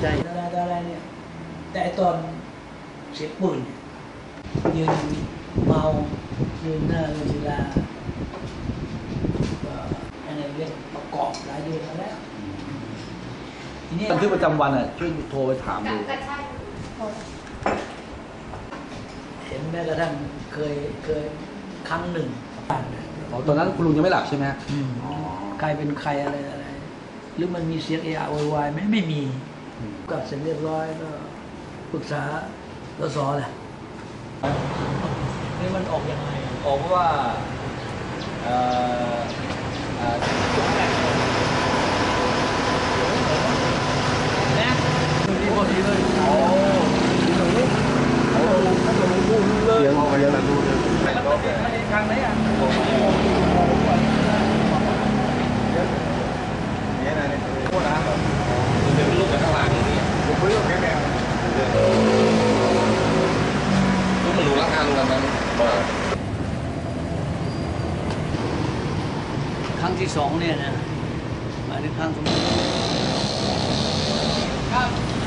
แต่ไอ้ตอนเสียงปืนเนี่ยยืนเมายืนหน้าโรงศิลาก็อะไรเรื่องประกอบหลายเดือนมาแล้วทีนี้บันทึกประจำวันอะช่วยโทรไปถามดูก็ใช่เห็นแม้กระทั่งเคยเคยครั้งหนึ่งบ้านเนี่ยอ๋อตอนนั้นคุณลุงยังไม่หลับใช่ไหมฮะอืมอ๋อใครเป็นใครอะไรอะไร หรือมันมีเสียงเอะอะโวยวายไหมไม่มี อืมก็เสร็จเรียบร้อยก็ปรึกษาสสแหละนี่มันออกยังไงออกเพราะว่าเอ่อเอ่อช่วงแรกนะดีพอดีเลยโอ้เสียงออกมาเยอะแล้วดูเลยแล้วมันเป็นอะไรทางไหนอะ เนี่ยนะเนี่ยโคตรน้ำแบบเดินลูกจากข้างหลังอย่างนี้ผมไม่รู้แค่แนว ลูกมันรู้รักงานรู้กันนั้นบอก ค รั้งที่สองเนี่ยนะหมายถึงครั้งสมครับ